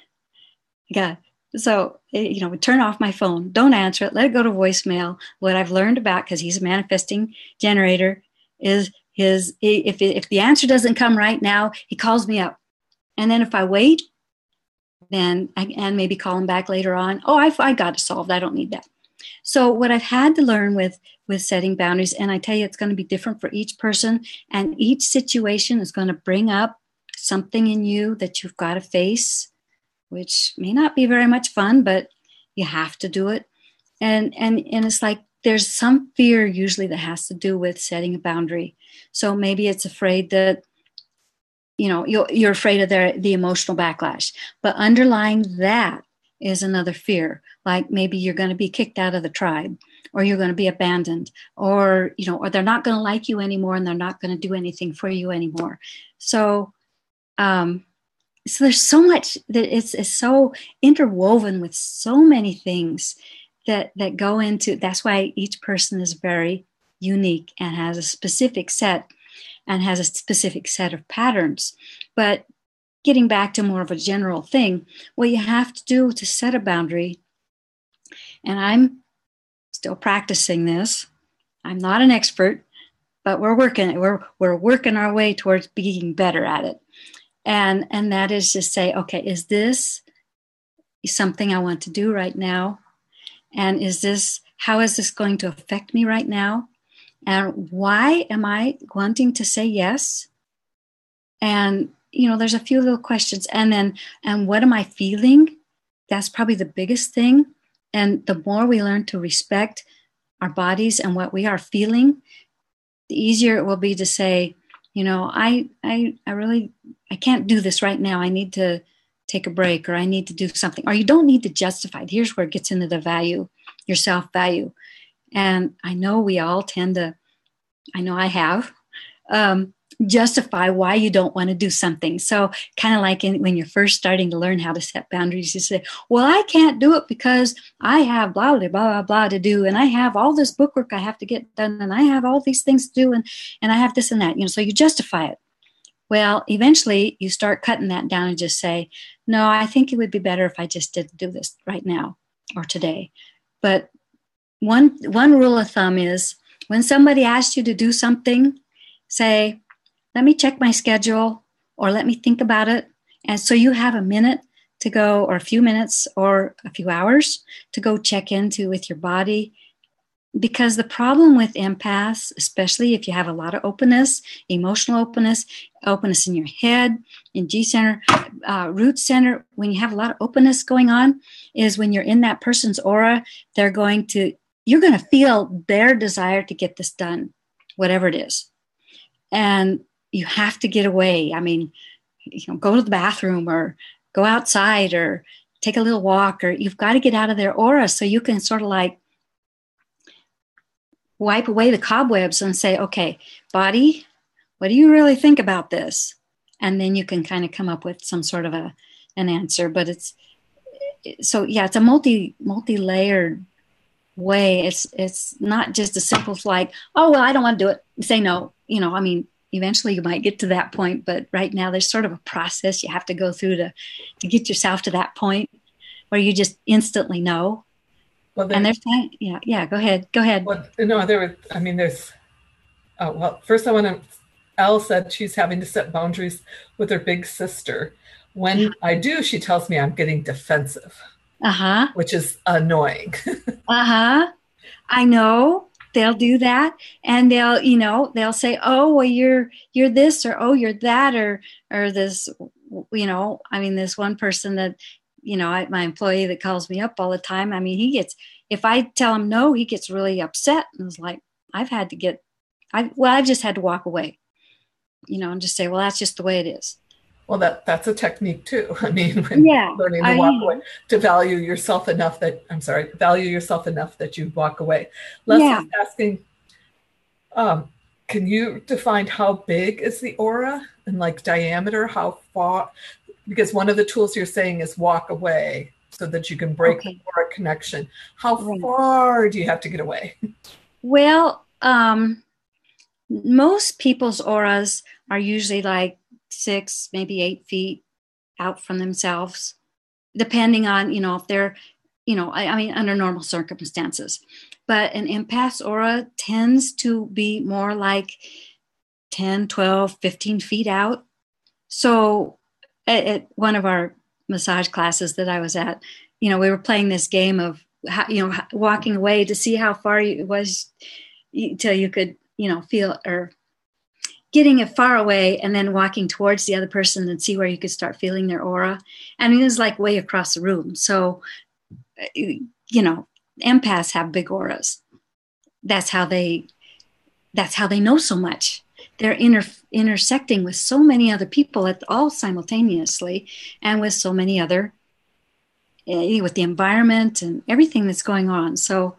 yeah. So, eh, you know, turn off my phone, don't answer it, let it go to voicemail. What I've learned about, because he's a manifesting generator, is his, if, if the answer doesn't come right now, he calls me up. And then if I wait, then I, and maybe call him back later on. Oh, I, I got it solved. I don't need that. So what I've had to learn with with setting boundaries, and I tell you, it's going to be different for each person, and each situation is going to bring up something in you that you've got to face which may not be very much fun, but you have to do it. And and and it's like there's some fear usually that has to do with setting a boundary. So maybe it's afraid that you know you're, afraid of the, the emotional backlash but underlying that is another fear. Like maybe you're going to be kicked out of the tribe or you're going to be abandoned or you know or they're not going to like you anymore and they're not going to do anything for you anymore. So um so there's so much that it's, it's so interwoven with so many things that that go into that's why each person is very unique and has a specific set and has a specific set of patterns. But getting back to more of a general thing what you have to do to set a boundary and i'm still practicing this. I'm not an expert but we're working we're we're working our way towards being better at it. And and that is to say okay is this something i want to do right now? And is this how is this going to affect me right now? And why am i wanting to say yes? And you know there's a few little questions. And then and what am i feeling? That's probably the biggest thing. And the more we learn to respect our bodies and what we are feeling the easier it will be to say you know i i i really i can't do this right now. I need to take a break or i need to do something. Or you don't need to justify it. Here's where it gets into the value your self value and i know we all tend to i know i have um, justify why you don't want to do something. So, kind of like in, when you're first starting to learn how to set boundaries, you say, Well, I can't do it because I have blah, blah, blah, blah to do. And I have all this bookwork I have to get done. And I have all these things to do. And, and I have this and that. You know, so you justify it. Well, eventually you start cutting that down and just say, No, I think it would be better if I just didn't do this right now or today. But one, one rule of thumb is when somebody asks you to do something, say, let me check my schedule or let me think about it. And so you have a minute to go, or a few minutes, or a few hours to go check into with your body. Because the problem with empaths, especially if you have a lot of openness, emotional openness, openness in your head, in G center, uh, root center, when you have a lot of openness going on, is when you're in that person's aura, they're going to, you're going to feel their desire to get this done, whatever it is. And you have to get away. I mean, you know, go to the bathroom or go outside or take a little walk or you've got to get out of their aura so you can sort of like wipe away the cobwebs and say, okay, body, what do you really think about this? And then you can kind of come up with some sort of a an answer. But it's so yeah, it's a multi multi layered way. It's it's not just as simple as like, oh well, I don't want to do it. Say no. You know, I mean, eventually you might get to that point but right now there's sort of a process you have to go through to to get yourself to that point where you just instantly know well, and there's yeah yeah go ahead go ahead well, no there was i mean there's oh well first i want to Elle said she's having to set boundaries with her big sister. When I do, she tells me I'm getting defensive. Uh-huh. Which is annoying. uh-huh. I know they'll do that and they'll you know they'll say oh well you're you're this or oh you're that or or this you know i mean this one person that you know I, my employee that calls me up all the time i mean he gets if i tell him no he gets really upset and it's like i've had to get i well i've just had to walk away. You know and just say well that's just the way it is Well, that that's a technique too. I mean, when Yeah, learning to I walk mean- away, to value yourself enough that I'm sorry, value yourself enough that you walk away. Leslie's Yeah. asking, um, can you define how big is the aura and like diameter? How far? Because one of the tools you're saying is walk away so that you can break Okay. the aura connection. How Right. far do you have to get away? Well, um, most people's auras are usually like six, maybe eight feet out from themselves, depending on, you know, if they're, you know, I, I mean, under normal circumstances. But an empath's aura tends to be more like 10, 12, 15 feet out. So at, at one of our massage classes that I was at, you know, we were playing this game of, how, you know, walking away to see how far it was until you could, you know, feel or getting it far away and then walking towards the other person and see where you could start feeling their aura. And it was like way across the room. So, uh, you know, empaths have big auras. That's how they, that's how they know so much. They're inter- intersecting with so many other people at all simultaneously and with so many other, eh, with the environment and everything that's going on. So,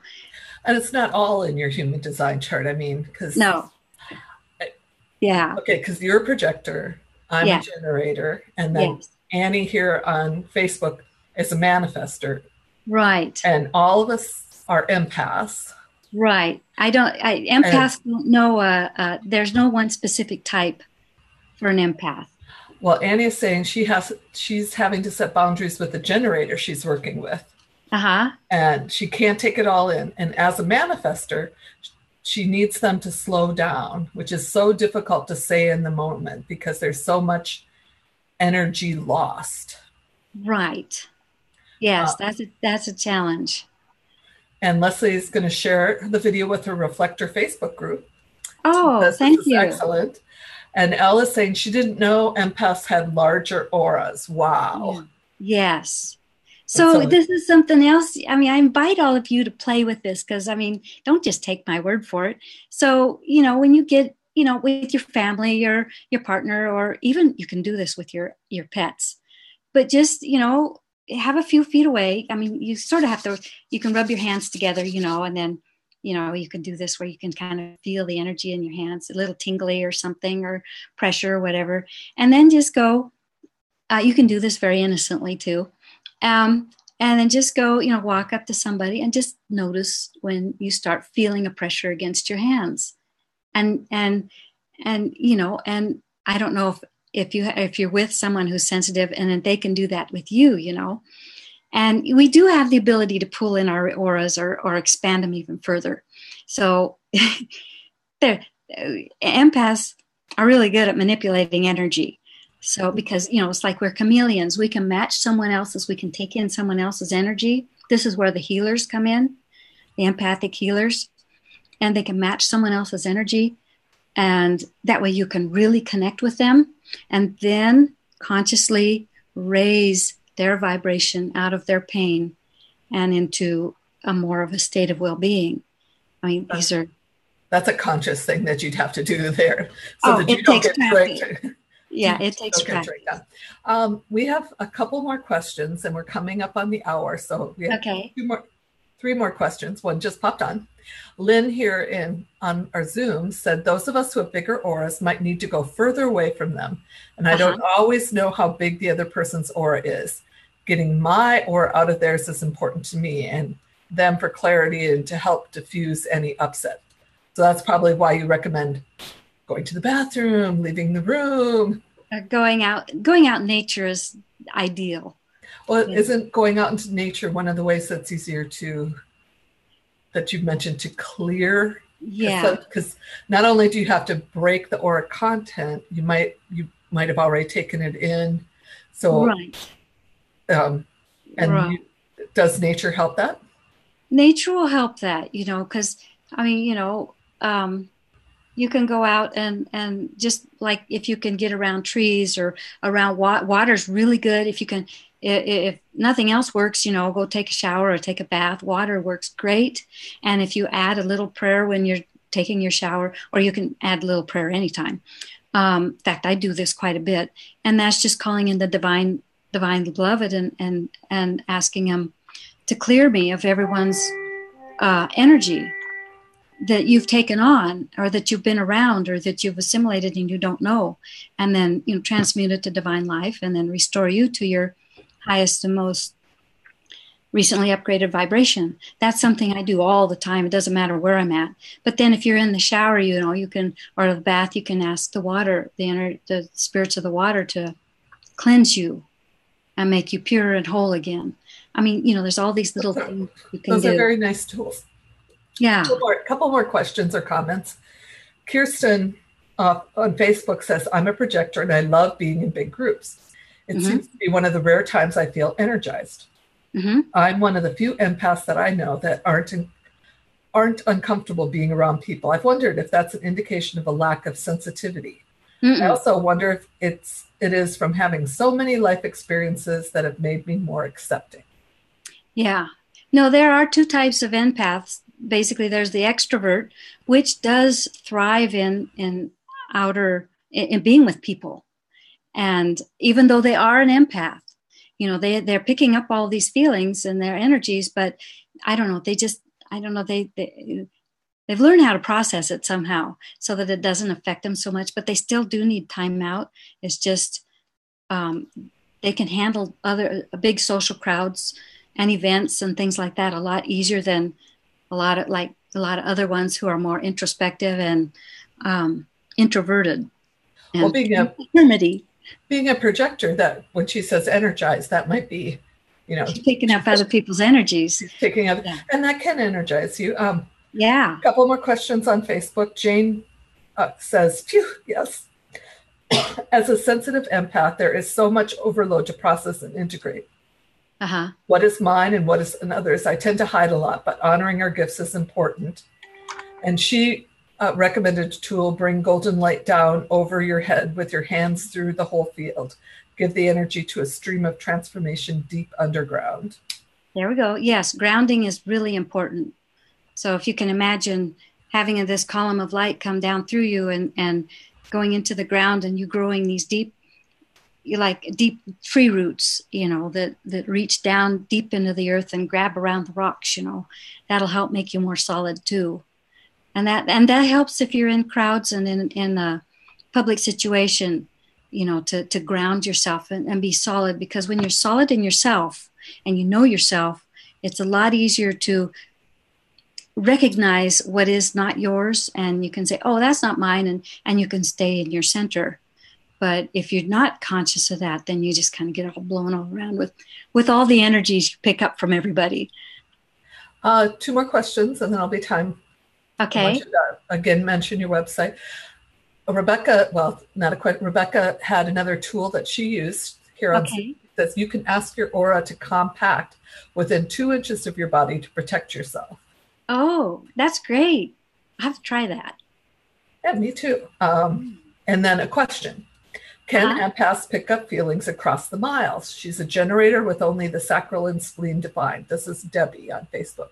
And it's not all in your human design chart. I mean, because no. Yeah. okay, because you're a projector, I'm Yeah. a generator, and then Yes. Annie here on Facebook is a manifester, Right. and all of us are empaths. Right. I don't. I empaths don't know. Uh, uh, there's no one specific type for an empath. Well, Annie is saying she has she's having to set boundaries with the generator she's working with, Uh huh. and she can't take it all in. And as a manifester, she needs them to slow down, which is so difficult to say in the moment because there's so much energy lost. Right. Yes, Uh, that's a that's a challenge. And Leslie is going to share the video with her Reflector Facebook group. Oh, This thank you. Excellent. And Elle is saying she didn't know empaths had larger auras. Wow. Yes. So so- this is something else. I mean, I invite all of you to play with this because I mean, don't just take my word for it. So you know, when you get you know with your family, your your partner, or even you can do this with your your pets, but just you know have a few feet away. I mean, you sort of have to. You can rub your hands together, you know, and then you know you can do this where you can kind of feel the energy in your hands, a little tingly or something, or pressure or whatever, and then just go. Uh, you can do this very innocently too um, and then just go you know walk up to somebody and just notice when you start feeling a pressure against your hands. And and and you know and i don't know if if you if you're with someone who's sensitive and then they can do that with you you know. And we do have the ability to pull in our auras or or expand them even further. So they're empaths are really good at manipulating energy so because you know it's like we're chameleons, we can match someone else's, we can take in someone else's energy. This is where the healers come in, the empathic healers, and they can match someone else's energy, and that way you can really connect with them, and then consciously raise their vibration out of their pain and into a more of a state of well-being. I mean, these are That's a conscious thing that you'd have to do there so Oh, that you it don't takes get practice. yeah, it takes practice. Um, we have a couple more questions and we're coming up on the hour. So we have Okay. two more, three more questions. One just popped on. Lynn here in on our Zoom said those of us who have bigger auras might need to go further away from them. And I don't always know how big the other person's aura is. Getting my aura out of theirs is important to me and them for clarity and to help diffuse any upset. So that's probably why you recommend going to the bathroom, leaving the room. Uh, going out, going out in nature is ideal. Well, Yeah. isn't going out into nature one of the ways that's easier to that you mentioned to clear? Yeah. Because not only do you have to break the aura content, you might you might have already taken it in. So right. um, and Right. you, does nature help that? nature will help that you know because i mean you know um, you can go out and and just like if you can get around trees or around wa- water's really good. If you can i- i- if nothing else works you know go take a shower or take a bath. Water works great. And if you add a little prayer when you're taking your shower or you can add a little prayer anytime. Um, in fact, I do this quite a bit, and that's just calling in the divine, divine beloved, and and and asking him to clear me of everyone's uh, energy that you've taken on, or that you've been around, or that you've assimilated and you don't know, and then you know transmute it to divine life, and then restore you to your highest and most recently upgraded vibration. That's something I do all the time. It doesn't matter where I'm at. But then if you're in the shower, you know, you can, or the bath, you can ask the water, the inner, the spirits of the water to cleanse you and make you pure and whole again. I mean, you know, there's all these little things you can Those do. are very nice tools. Yeah. A couple more, couple more questions or comments. Kirsten uh, on Facebook says, I'm a projector and I love being in big groups. It Mhm. seems to be one of the rare times I feel energized. hmm I'm one of the few empaths that I know that aren't in, aren't uncomfortable being around people. I've wondered if that's an indication of a lack of sensitivity. I also wonder if it's it is from having so many life experiences that have made me more accepting. Yeah. No, there are two types of empaths. Basically, there's the extrovert, which does thrive in in outer in, in being with people, and even though they are an empath, you know they they're picking up all these feelings and their energies, but I don't know. They just I don't know. They they they've learned how to process it somehow so that it doesn't affect them so much. But they still do need time out. It's just um, they can handle other big social crowds and events and things like that a lot easier than a lot of like a lot of other ones who are more introspective and um, introverted and Well, being a hermity being a projector, that when she says energized, that might be, you know, picking up other people's energies taking up, Yeah. and that can energize you. Um, yeah A couple more questions on Facebook. Jane uh, says, Phew, yes. As a sensitive empath, there is so much overload to process and integrate. Uh-huh What is mine and what is another's? I tend to hide a lot, but honoring our gifts is important. And she uh, recommended a tool bring golden light down over your head with your hands through the whole field. Give the energy to a stream of transformation deep underground. there we go yes grounding is really important so if you can imagine having this column of light come down through you and and going into the ground and you growing these deep like deep tree roots you know that that reach down deep into the earth and grab around the rocks you know. That'll help make you more solid too. And that and that helps if you're in crowds and in in a public situation you know to to ground yourself and, and be solid. Because when you're solid in yourself and you know yourself it's a lot easier to recognize what is not yours. And you can say oh that's not mine and and you can stay in your center but if you're not conscious of that then you just kind of get all blown all around with with all the energies you pick up from everybody Uh, two more questions, and then I'll be time okay again, mention your website. Rebecca, well, not a question. Rebecca had another tool that she used here on okay says you can ask your aura to compact within two inches of your body to protect yourself. oh that's great i have to try that Yeah, me too. Um, and then a question. Can Uh-huh. empaths pick up feelings across the miles? She's a generator with only the sacral and spleen defined. This is Debbie on Facebook.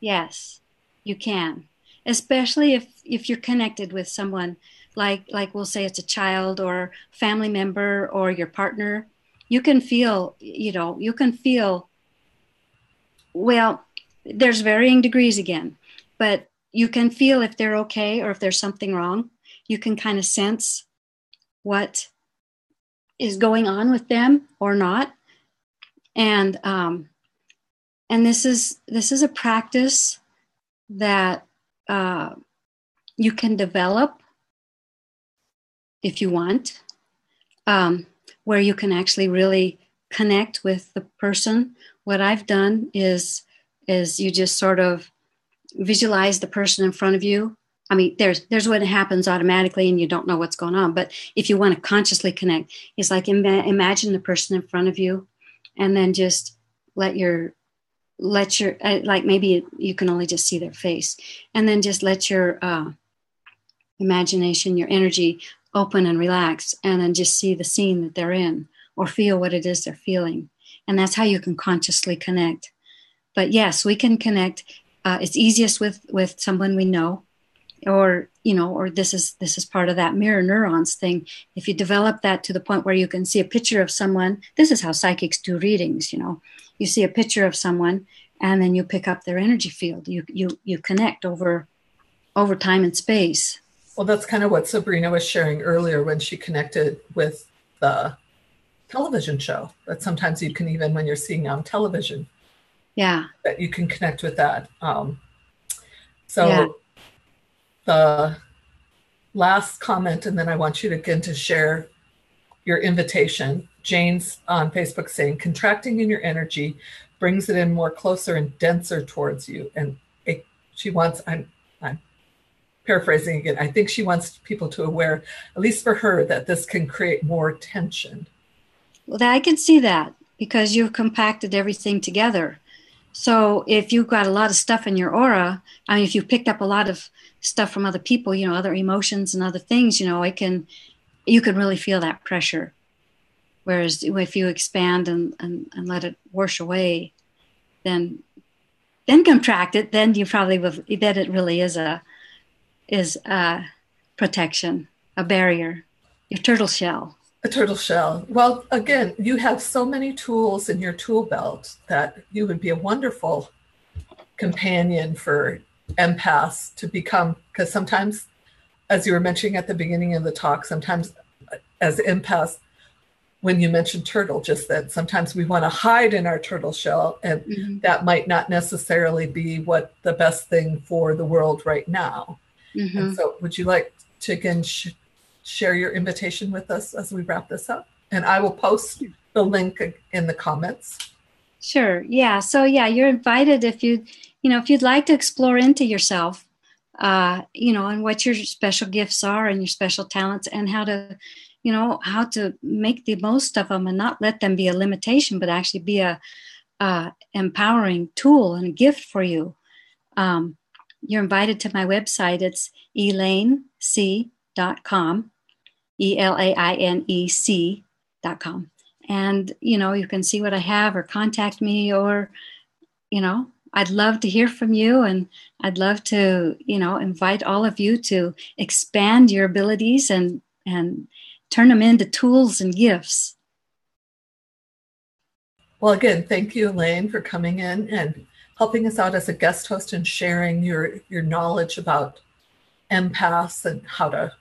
Yes, you can. Especially if if you're connected with someone like like we'll say it's a child or family member or your partner, you can feel, you know, you can feel well, there's varying degrees again, but you can feel if they're okay or if there's something wrong. You can kind of sense what is going on with them or not. And um and this is this is a practice that uh, you can develop if you want um, where you can actually really connect with the person what i've done is is you just sort of visualize the person in front of you i mean there's there's when it happens automatically and you don't know what's going on. But if you want to consciously connect it's like ima- imagine the person in front of you and then just let your let your uh, like maybe you can only just see their face and then just let your uh, imagination your energy open and relax and then just see the scene that they're in or feel what it is they're feeling. And that's how you can consciously connect. But yes we can connect. Uh, it's easiest with with someone we know or you know or this is this is part of that mirror neurons thing. If you develop that to the point where you can see a picture of someone this is how psychics do readings you know. You see a picture of someone and then you pick up their energy field. You you you connect over over time and space. Well that's kind of what sabrina was sharing earlier when she connected with the television show that sometimes you can even when you're seeing on television yeah. that you can connect with that um so yeah the last comment, and then I want you to again to share your invitation. Jane's on Facebook saying, contracting in your energy brings it in more closer and denser towards you. And it, she wants, I'm, I'm paraphrasing again, I think she wants people to aware, at least for her, that this can create more tension. Well, I can see that because you've compacted everything together. So if you've got a lot of stuff in your aura, I mean, if you've picked up a lot of stuff from other people, you know, other emotions and other things, you know, it can, you can really feel that pressure. Whereas if you expand and, and, and let it wash away, then, then contract it, then you probably will, then it really is a, is a protection, a barrier, your turtle shell. A turtle shell. Well, again, you have so many tools in your tool belt that you would be a wonderful companion for empaths to become because sometimes as you were mentioning at the beginning of the talk sometimes as empaths when you mentioned turtle just that sometimes we want to hide in our turtle shell and mm-hmm. that might not necessarily be what the best thing for the world right now mm-hmm. and so would you like to again sh- share your invitation with us as we wrap this up and i will post the link in the comments sure yeah so yeah you're invited if you you know, if you'd like to explore into yourself, uh, you know, and what your special gifts are and your special talents and how to, you know, how to make the most of them and not let them be a limitation, but actually be a, uh, empowering tool and a gift for you. Um, you're invited to my website. It's elainec.com, E L A I N E C.com. And, you know, you can see what I have or contact me or, you know, I'd love to hear from you and I'd love to, you know, invite all of you to expand your abilities and and turn them into tools and gifts. Well, again, thank you, Elaine, for coming in and helping us out as a guest host and sharing your your knowledge about empaths and how to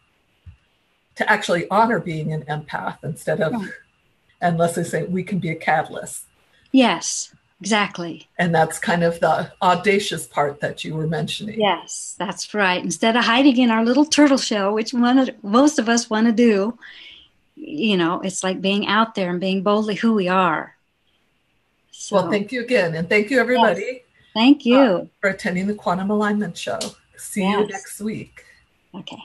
to actually honor being an empath instead of yeah. and Leslie say we can be a catalyst. Yes. Exactly. And that's kind of the audacious part that you were mentioning. Yes, that's right. Instead of hiding in our little turtle shell, which one most of us want to do, you know, it's like being out there and being boldly who we are. So, well, thank you again. And thank you, everybody. Yes. Thank you. Uh, for attending the Quantum Alignment Show. See yes. you next week. Okay.